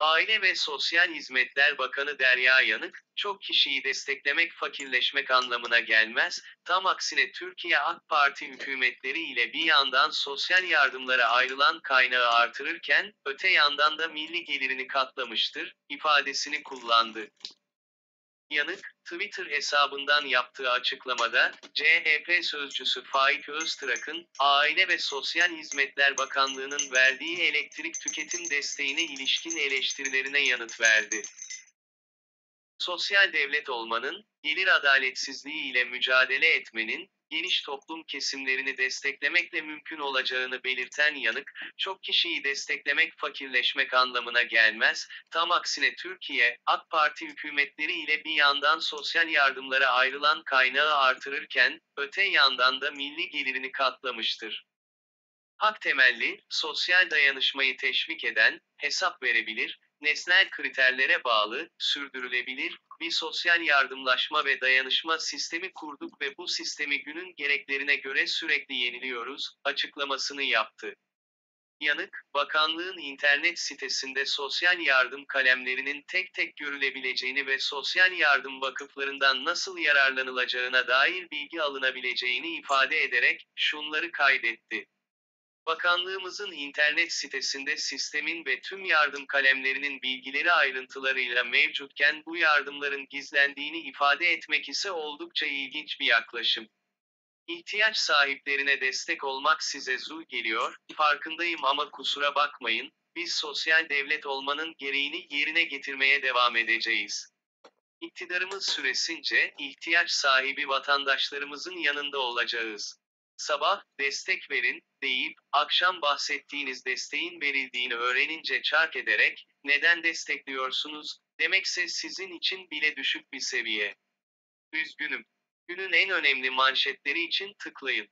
Aile ve Sosyal Hizmetler Bakanı Derya Yanık, çok kişiyi desteklemek fakirleşmek anlamına gelmez, tam aksine Türkiye AK Parti hükümetleri ile bir yandan sosyal yardımlara ayrılan kaynağı artırırken, öte yandan da milli gelirini katlamıştır, ifadesini kullandı. Yanık, Twitter hesabından yaptığı açıklamada, CHP sözcüsü Faik Öztrak'ın, Aile ve Sosyal Hizmetler Bakanlığı'nın verdiği elektrik tüketim desteğine ilişkin eleştirilerine yanıt verdi. Sosyal devlet olmanın, gelir adaletsizliği ile mücadele etmenin, geniş toplum kesimlerini desteklemekle mümkün olacağını belirten yanık, çok kişiyi desteklemek fakirleşmek anlamına gelmez, tam aksine Türkiye, AK Parti hükümetleri ile bir yandan sosyal yardımlara ayrılan kaynağı artırırken, öte yandan da milli gelirini katlamıştır. Hak temelli, sosyal dayanışmayı teşvik eden, hesap verebilir, nesnel kriterlere bağlı, sürdürülebilir, bir sosyal yardımlaşma ve dayanışma sistemi kurduk ve bu sistemi günün gereklerine göre sürekli yeniliyoruz, açıklamasını yaptı. Yanık, bakanlığın internet sitesinde sosyal yardım kalemlerinin tek tek görülebileceğini ve sosyal yardım vakıflarından nasıl yararlanılacağına dair bilgi alınabileceğini ifade ederek, şunları kaydetti. Bakanlığımızın internet sitesinde sistemin ve tüm yardım kalemlerinin bilgileri ayrıntılarıyla mevcutken bu yardımların gizlendiğini ifade etmek ise oldukça ilginç bir yaklaşım. İhtiyaç sahiplerine destek olmak size zul geliyor, farkındayım ama kusura bakmayın, biz sosyal devlet olmanın gereğini yerine getirmeye devam edeceğiz. İktidarımız süresince ihtiyaç sahibi vatandaşlarımızın yanında olacağız. Sabah, destek verin, deyip, akşam bahsettiğiniz desteğin verildiğini öğrenince çark ederek, neden destekliyorsunuz, demekse sizin için bile düşük bir seviye. Üzgünüm. Günün en önemli manşetleri için tıklayın.